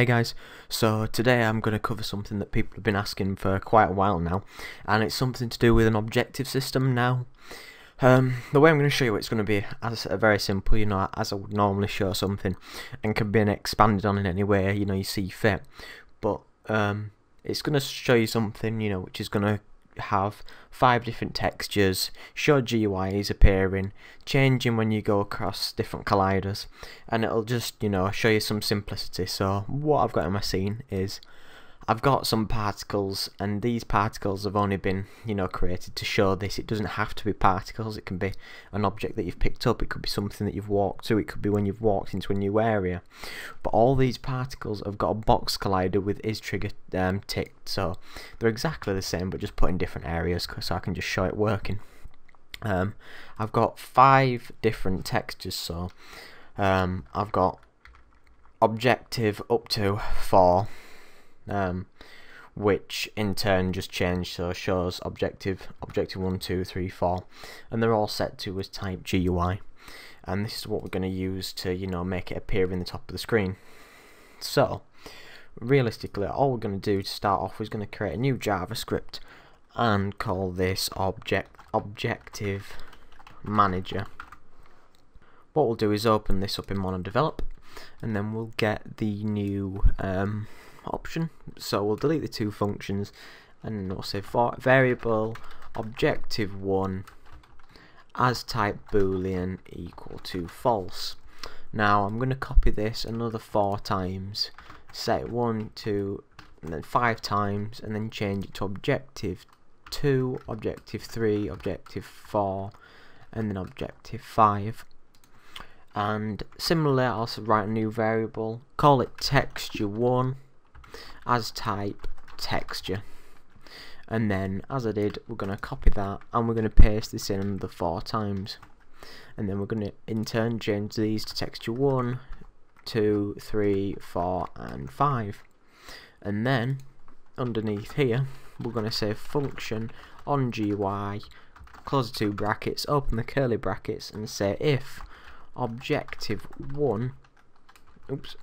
Hey guys, so today I'm going to cover something that people have been asking for quite a while now, and it's something to do with an objective system now. Um, the way I'm going to show you it's going to be as a very simple, you know, as I would normally show something, and can be expanded on in any way, you know, you see fit. But um, it's going to show you something, you know, which is going to have five different textures, show GUIs appearing, changing when you go across different colliders, and it'll just, you know, show you some simplicity. So what I've got in my scene is I've got some particles and these particles have only been you know created to show this. It doesn't have to be particles. It can be an object that you've picked up. It could be something that you've walked to it could be when you've walked into a new area. But all these particles have got a box collider with is trigger um, ticked. So they're exactly the same but just put in different areas so I can just show it working. Um, I've got five different textures. So um, I've got objective up to four um, which in turn just changed so shows objective objective 1 2 3 4 and they're all set to as type GUI and this is what we're going to use to you know make it appear in the top of the screen. So realistically all we're going to do to start off is going to create a new JavaScript and call this object objective manager. What we'll do is open this up in MonoDevelop and then we'll get the new um, option. So we'll delete the two functions and for variable objective 1 as type boolean equal to false. Now I'm going to copy this another four times set 1 2 and then 5 times and then change it to objective 2 objective 3 objective 4 and then objective 5 and similarly I'll also write a new variable call it texture 1 as type texture. And then as I did we're going to copy that and we're going to paste this in the four times. And then we're going to in turn change these to texture 1 2 3 4 and 5 and then underneath here we're going to say function on GUI close the two brackets open the curly brackets and say if objective 1 oops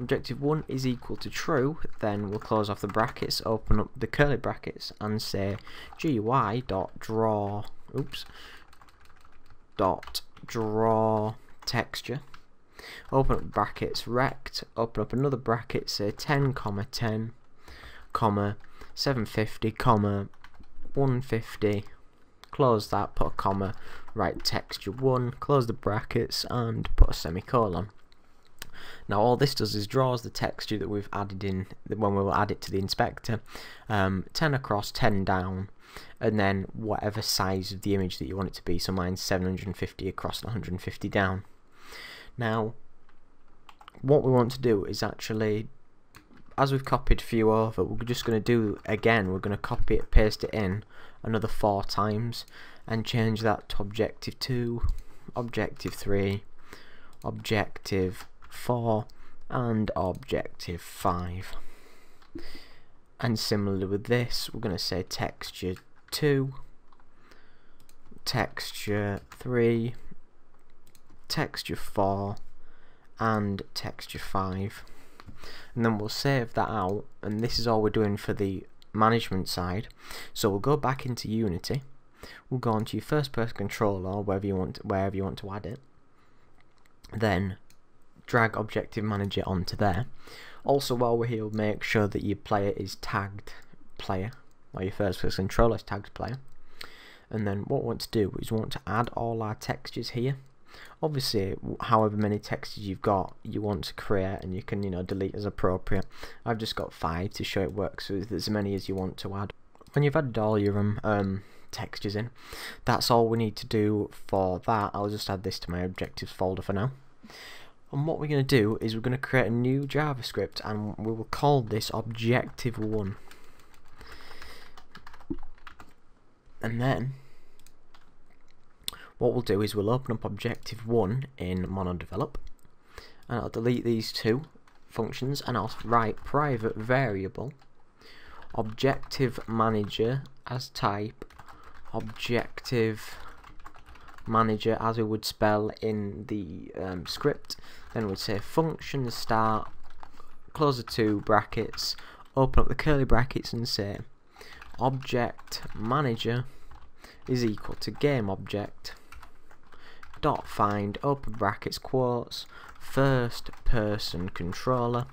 objective 1 is equal to true, then we'll close off the brackets, open up the curly brackets, and say GUI dot draw, oops, dot draw texture. Open up brackets rect, open up another bracket, say 10 comma 10 comma 750 comma 150 close that, put a comma, write texture 1, close the brackets and put a semicolon. Now all this does is draws the texture that we've added in when we will add it to the inspector, um, 10 across, 10 down, and then whatever size of the image that you want it to be. So mine's 750 across and 150 down. Now, what we want to do is actually, as we've copied few over, we're just going to do again, we're going to copy it, paste it in another four times, and change that to objective 2, objective 3, objective 4 and objective 5 and similarly with this we're going to say texture 2 texture 3 texture 4 and texture 5 and then we'll save that out and this is all we're doing for the management side. So we'll go back into Unity. We'll go onto your first person controller wherever you want to, wherever you want to add it. Then drag Objective Manager onto there. Also, while we're here, make sure that your player is tagged player, or your first person controller is tagged player. And then what we want to do is we want to add all our textures here. Obviously, however many textures you've got, you want to create, and you can, you know, delete as appropriate. I've just got five to show it works with as many as you want to add. When you've added all your um, um textures in, that's all we need to do for that. I'll just add this to my objectives folder for now. And what we're going to do is we're going to create a new JavaScript and we will call this Objective1. And then what we'll do is we'll open up Objective1 in MonoDevelop and I'll delete these two functions and I'll write private variable objective manager as type objective manager as we would spell in the um, script then we'd say function start close the two brackets, open up the curly brackets and say object manager is equal to game object dot find open brackets quotes first person controller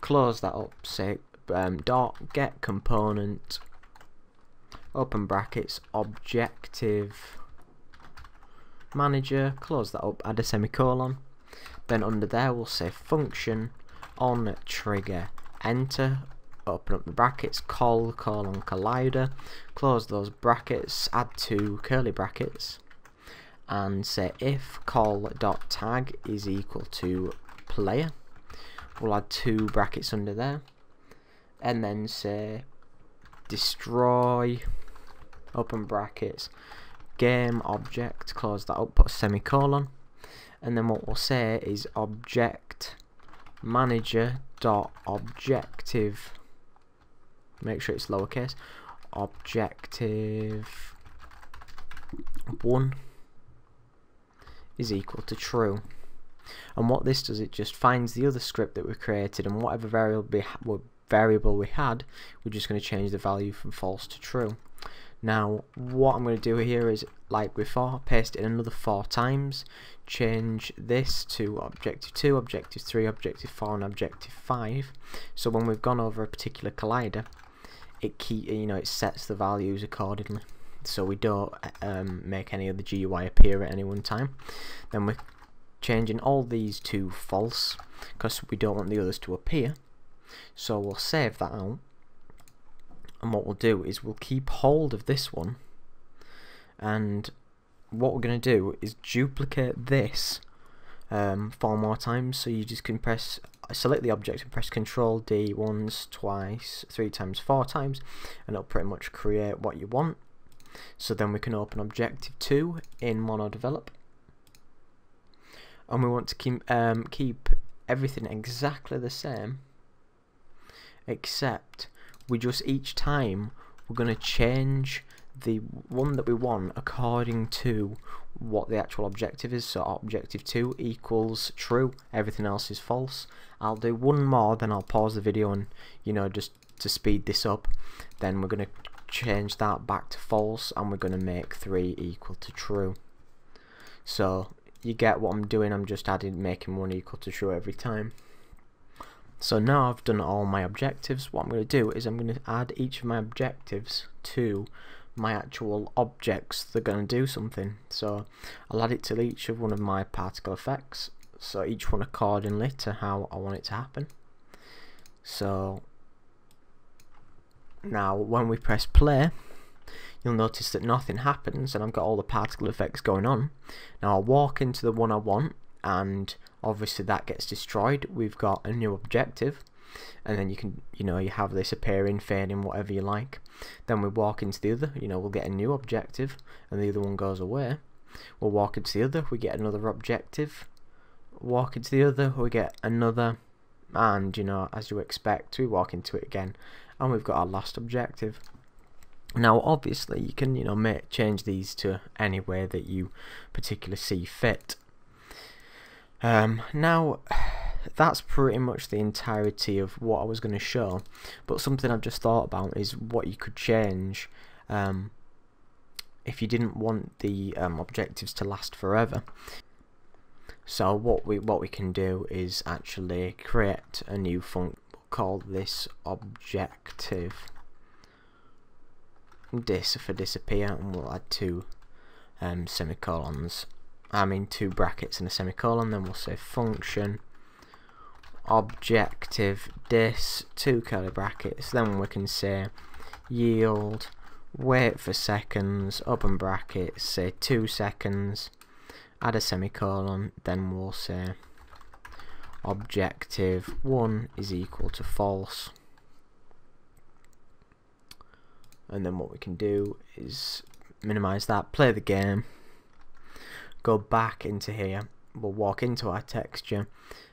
close that up say um, dot get component open brackets objective manager close that up add a semicolon. Then under there we'll say function on trigger enter open up the brackets call colon collider close those brackets add two curly brackets and say if call dot tag is equal to player. We'll add two brackets under there and then say destroy open brackets game object close that up put a semicolon. And then what we'll say is object manager dot objective. Make sure it's lowercase. Objective 1 is equal to true. And what this does it just finds the other script that we created and whatever variable variable we had we're just going to change the value from false to true now what I'm going to do here is like before paste it another four times change this to objective 2 objective 3 objective 4 and objective 5 so when we've gone over a particular collider it keep you know it sets the values accordingly. So we don't um, make any of the GUI appear at any one time. Then we're changing all these to false because we don't want the others to appear. So we'll save that out and what we'll do is we'll keep hold of this one. And what we're going to do is duplicate this um, four more times. So you just can press select the object and press control D once twice three times four times and it'll pretty much create what you want. So then we can open objective 2 in MonoDevelop and we want to keep, um, keep everything exactly the same except we just each time we're going to change the one that we want according to what the actual objective is. So objective 2 equals true everything else is false. I'll do one more then I'll pause the video and you know just to speed this up. Then we're going to change that back to false and we're going to make 3 equal to true. So you get what I'm doing. I'm just adding making 1 equal to true every time so now I've done all my objectives what I'm going to do is I'm going to add each of my objectives to my actual objects that are going to do something. So I'll add it to each of one of my particle effects. So each one accordingly to how I want it to happen. So now when we press play you'll notice that nothing happens and I've got all the particle effects going on. Now I'll walk into the one I want and obviously that gets destroyed. We've got a new objective and then you can you know you have this appearing fading whatever you like. Then we walk into the other you know we'll get a new objective and the other one goes away. We'll walk into the other we get another objective. Walk into the other we get another and you know as you expect we walk into it again and we've got our last objective. Now obviously you can you know make change these to any way that you particularly see fit um, now that's pretty much the entirety of what I was going to show but something I've just thought about is what you could change um, if you didn't want the um, objectives to last forever. So what we what we can do is actually create a new function call this objective. Dis for disappear and we'll add two um, semicolons I mean two brackets and a semicolon then we'll say function objective dis two curly brackets. Then we can say yield wait for seconds open brackets say two seconds add a semicolon then we'll say objective 1 is equal to false. And then what we can do is minimize that play the game go back into here we'll walk into our texture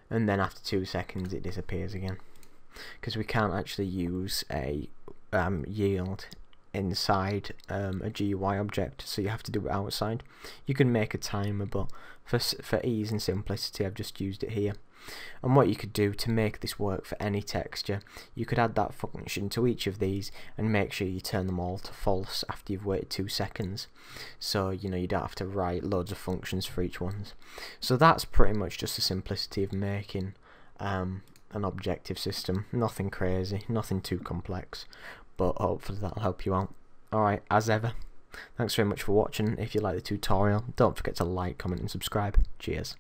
and then after two seconds it disappears again because we can't actually use a um, yield inside um, a GUI object, so you have to do it outside. You can make a timer, but for, for ease and simplicity, I've just used it here. And what you could do to make this work for any texture, you could add that function to each of these and make sure you turn them all to false after you've waited two seconds. So, you know, you don't have to write loads of functions for each one. So that's pretty much just the simplicity of making um, an objective system. Nothing crazy, nothing too complex, but hopefully that'll help you out. Alright, as ever, thanks very much for watching. If you like the tutorial, don't forget to like, comment and subscribe. Cheers.